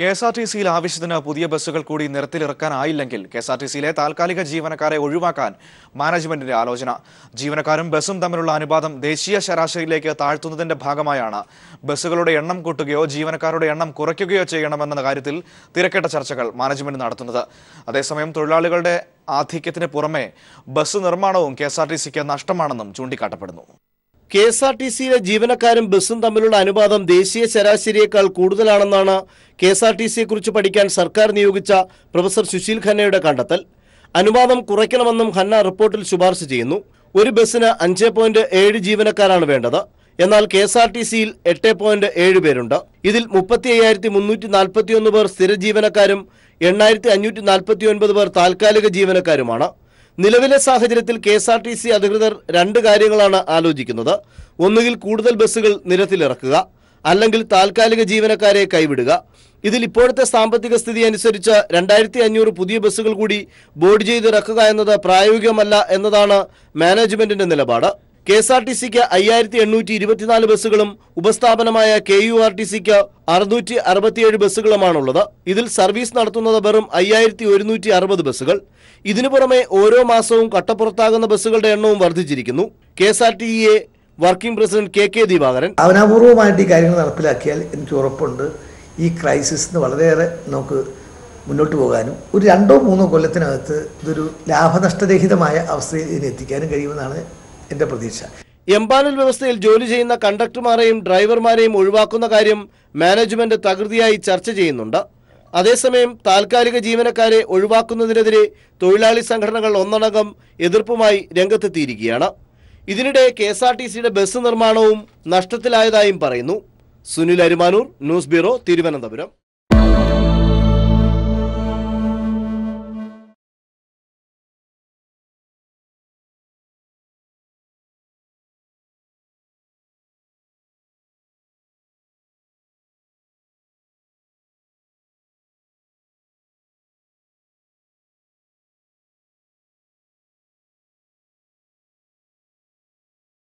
K S R T സിയിൽ ആവശ്യത്തിന് പുതിയ ബസ്സുകൾ കൂടി നിരത്തിലിറക്കാനായില്ലെങ്കിൽ കെ എസ് ആർ ടി സിയിലെ താൽക്കാലിക ജീവനക്കാരെ ഒഴിവാക്കാൻ മാനേജ്മെന്റിന്റെ ആലോചന. ജീവനക്കാരും ബസ്സും തമ്മിലുള്ള അനുപാതം ദേശീയ ശരാശരിയിലേക്ക് താഴ്ത്തുന്നതിന്റെ ഭാഗമായാണ്. ബസ്സുകളുടെ എണ്ണം കൂട്ടുകയോ ജീവനക്കാരുടെ എണ്ണം കുറയ്ക്കുകയോ ചെയ്യണമെന്ന കാര്യത്തിൽ തിരക്കേട്ട ചർച്ചകൾ മാനേജ്മെന്റ് നടത്തുന്നത്. അതേസമയം തൊഴിലാളികളുടെ ആധിക്യത്തിന് പുറമെ ബസ് നിർമ്മാണവും കെ എസ് ആർ ടി സിക്ക് നഷ്ടമാണെന്നും ചൂണ്ടിക്കാട്ടപ്പെടുന്നു. കെ എസ് ആർ ടി സിയിലെ ജീവനക്കാരും ബസ്സും തമ്മിലുള്ള അനുപാതം ദേശീയ ശരാശരിയേക്കാൾ കൂടുതലാണെന്നാണ് കെ എസ് ആർ ടി സിയെക്കുറിച്ച് പഠിക്കാൻ സർക്കാർ നിയോഗിച്ച പ്രൊഫസർ സുശീൽ ഖന്നയുടെ കണ്ടെത്തൽ. അനുപാതം കുറയ്ക്കണമെന്നും ഖന്ന റിപ്പോർട്ടിൽ ശുപാർശ ചെയ്യുന്നു. ഒരു ബസ്സിന് അഞ്ച് പോയിന്റ് ഏഴ് ജീവനക്കാരാണ് വേണ്ടത്. എന്നാൽ കെ എസ് ആർ ടി സിയിൽ എട്ട് പോയിന്റ് ഏഴ് പേരുണ്ട്. ഇതിൽ മുപ്പത്തി അയ്യായിരത്തി മുന്നൂറ്റി നാൽപ്പത്തി ഒന്ന് പേർ സ്ഥിര ജീവനക്കാരും എണ്ണായിരത്തി അഞ്ഞൂറ്റി നാൽപ്പത്തി ഒൻപത് പേർ താൽക്കാലിക ജീവനക്കാരുമാണ്. നിലവിലെ സാഹചര്യത്തിൽ K S R T C അധികൃതർ രണ്ട് കാര്യങ്ങളാണ് ആലോചിക്കുന്നത്. ഒന്നുകിൽ കൂടുതൽ ബസ്സുകൾ നിരത്തിലിറക്കുക അല്ലെങ്കിൽ താൽക്കാലിക ജീവനക്കാരെ കൈവിടുക. ഇതിൽ ഇപ്പോഴത്തെ സാമ്പത്തിക സ്ഥിതി അനുസരിച്ച് രണ്ടായിരത്തി അഞ്ഞൂറ് പുതിയ ബസ്സുകൾ കൂടി ബോർഡ് ചെയ്തിറക്കുക എന്നത് പ്രായോഗികമല്ല എന്നതാണ് മാനേജ്മെന്റിന്റെ നിലപാട്. കെ എസ് ആർ ടി സിക്ക് അയ്യായിരത്തി എണ്ണൂറ്റി ഇരുപത്തിനാല് ബസ്സുകളും ഉപസ്ഥാപനമായ കെ യു ആർ ടി സിക്ക് അറുന്നൂറ്റി അറുപത്തിയേഴ് ബസ്സുകളുമാണുള്ളത്. ഇതിൽ സർവീസ് നടത്തുന്നത് വെറും അയ്യായിരത്തി ഒരുന്നൂറ്റി അറുപത് ബസ്സുകൾ. ഇതിനു പുറമെ ഓരോ മാസവും കട്ടപ്പുറത്താകുന്ന ബസ്സുകളുടെ എണ്ണവും വർദ്ധിച്ചിരിക്കുന്നു. K S R T A working president K K Divakaran. അവനാപൂർവമായിട്ട് ഈ കാര്യങ്ങൾ നടപ്പിലാക്കിയാൽ എനിക്ക് ഉറപ്പുണ്ട്. ഈ ക്രൈസിസിന് വളരെയേറെ നമുക്ക് മുന്നോട്ട് പോകാനും ഒരു രണ്ടോ മൂന്നോ കൊല്ലത്തിനകത്ത് ഇതൊരു ലാഭനഷ്ടരഹിതമായ അവസ്ഥയിൽ ഇതിനെത്തിക്കാനും കഴിയുമെന്നാണ് എന്റെ പ്രതീക്ഷ. എംപാനൽ വ്യവസ്ഥയിൽ ജോലി ചെയ്യുന്ന കണ്ടക്ടർമാരെയും ഡ്രൈവർമാരെയും ഒഴിവാക്കുന്ന കാര്യം മാനേജ്മെന്റ് തകൃതിയായി ചർച്ച ചെയ്യുന്നുണ്ട്. അതേസമയം താൽക്കാലിക ജീവനക്കാരെ ഒഴിവാക്കുന്നതിനെതിരെ തൊഴിലാളി സംഘടനകൾ ഒന്നടങ്കം എതിർപ്പുമായി രംഗത്തെത്തിയിരിക്കുകയാണ്. ഇതിനിടെ കെ എസ് ആർ ടി സിയുടെ ബസ് നിർമ്മാണവും നഷ്ടത്തിലായതായും പറയുന്നു. Sunil Arumanoor news bureau Thiruvananthapuram.